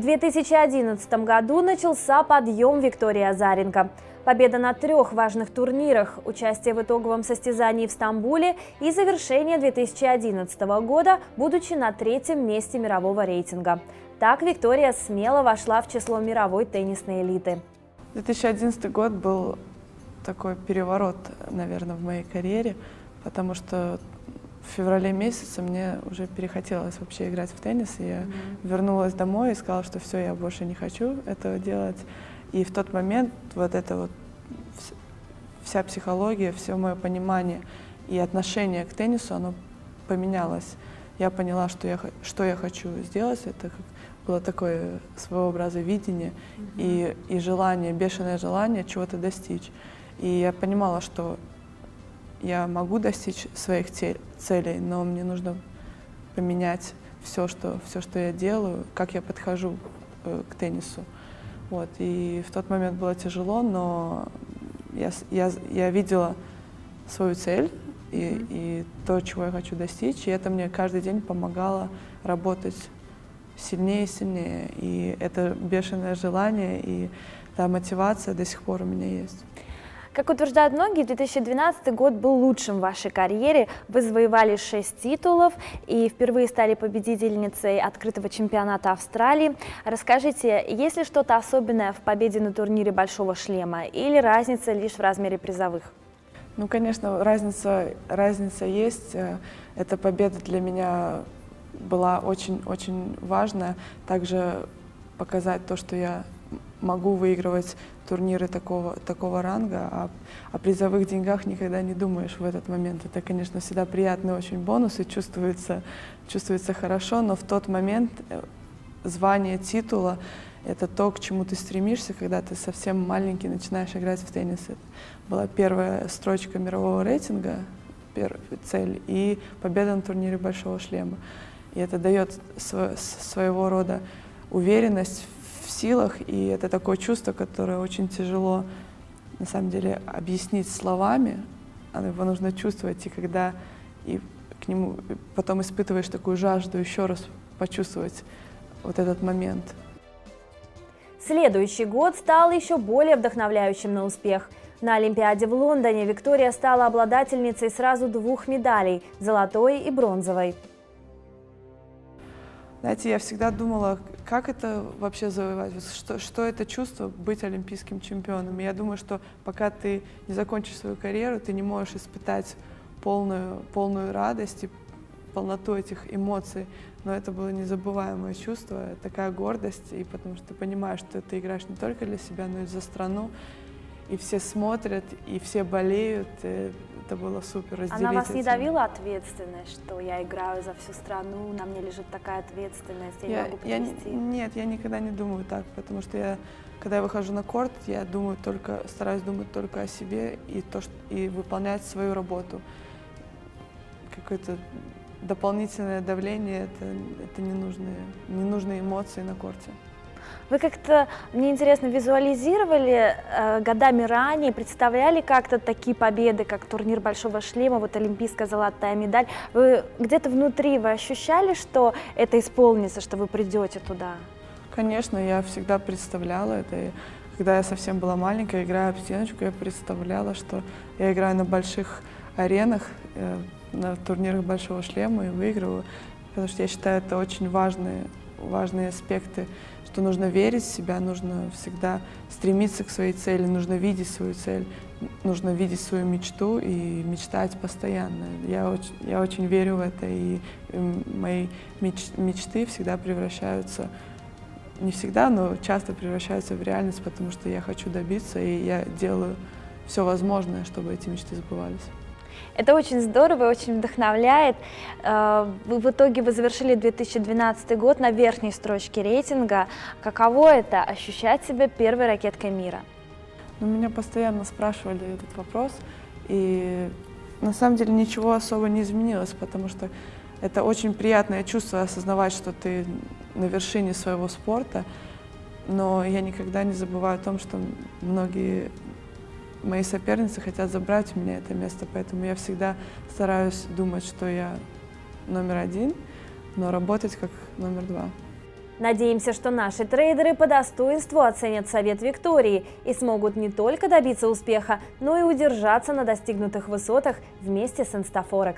В 2011 году начался подъем Виктории Азаренко. Победа на трех важных турнирах, участие в итоговом состязании в Стамбуле и завершение 2011 года, будучи на третьем месте мирового рейтинга. Так Виктория смело вошла в число мировой теннисной элиты. 2011 год был такой переворот, наверное, в моей карьере, потому что в феврале месяце мне уже перехотелось вообще играть в теннис. И я mm-hmm. вернулась домой и сказала, что все, я больше не хочу этого делать. И в тот момент вот эта вот вся психология, все мое понимание и отношение к теннису, оно поменялось. Я поняла, что я, что я хочу сделать. Это было такое своеобразное видение mm-hmm. и, и желание, бешеное желание чего-то достичь. И я понимала, что я могу достичь своих целей, но мне нужно поменять все, что, все, что я делаю, как я подхожу э, к теннису. Вот. И в тот момент было тяжело, но я, я, я видела свою цель и, и то, чего я хочу достичь, и это мне каждый день помогало работать сильнее и сильнее. И это бешеное желание и та мотивация до сих пор у меня есть. Как утверждают многие, 2012 год был лучшим в вашей карьере. Вы завоевали 6 титулов и впервые стали победительницей открытого чемпионата Австралии. Расскажите, есть ли что-то особенное в победе на турнире Большого шлема или разница лишь в размере призовых? Ну, конечно, разница, разница есть. Эта победа для меня была очень-очень важная. Также показать то, что я могу выигрывать турниры такого, такого ранга, а о призовых деньгах никогда не думаешь в этот момент. Это, конечно, всегда приятный очень бонус и чувствуется, чувствуется хорошо, но в тот момент э, звание титула — это то, к чему ты стремишься, когда ты совсем маленький начинаешь играть в теннис. Это была первая строчка мирового рейтинга, цель, и победа на турнире Большого шлема. И это дает своего рода уверенность силах, и это такое чувство, которое очень тяжело на самом деле объяснить словами, его нужно чувствовать, и когда и к нему потом испытываешь такую жажду еще раз почувствовать вот этот момент. Следующий год стал еще более вдохновляющим на успех. На Олимпиаде в Лондоне Виктория стала обладательницей сразу двух медалей – золотой и бронзовой. Знаете, я всегда думала, как это вообще завоевать, что, что это чувство быть олимпийским чемпионом. И я думаю, что пока ты не закончишь свою карьеру, ты не можешь испытать полную, полную радость и полноту этих эмоций. Но это было незабываемое чувство, такая гордость, и потому что ты понимаешь, что ты играешь не только для себя, но и за страну и все смотрят, и все болеют. И это было супер. Она вас не давила ответственность, что я играю за всю страну, на мне лежит такая ответственность, я, я не могу подвести? Я, нет, я никогда не думаю так, потому что я, когда я выхожу на корт, я думаю только, стараюсь думать только о себе и, то, что, и выполнять свою работу. Какое-то дополнительное давление, это, это ненужные, ненужные эмоции на корте. Вы как-то, мне интересно, визуализировали э, годами ранее, представляли как-то такие победы, как турнир Большого Шлема, вот олимпийская золотая медаль? Вы где-то внутри вы ощущали, что это исполнится, что вы придете туда? Конечно, я всегда представляла это. И когда я совсем была маленькая, играя в стеночку, я представляла, что я играю на больших аренах, э, на турнирах Большого Шлема и выигрываю, потому что я считаю, это очень важные, важные аспекты что нужно верить в себя, нужно всегда стремиться к своей цели, нужно видеть свою цель, нужно видеть свою мечту и мечтать постоянно. Я очень, я очень верю в это, и мои меч, мечты всегда превращаются, не всегда, но часто превращаются в реальность, потому что я хочу добиться, и я делаю все возможное, чтобы эти мечты сбывались. Это очень здорово и очень вдохновляет. Э, в итоге вы завершили 2012 год на верхней строчке рейтинга. Каково это ощущать себя первой ракеткой мира? Ну, меня постоянно спрашивали этот вопрос, и на самом деле ничего особо не изменилось, потому что это очень приятное чувство осознавать, что ты на вершине своего спорта, но я никогда не забываю о том, что многие мои соперницы хотят забрать у меня это место, поэтому я всегда стараюсь думать, что я номер один, но работать как номер два. Надеемся, что наши трейдеры по достоинству оценят совет Виктории и смогут не только добиться успеха, но и удержаться на достигнутых высотах вместе с Instaforex.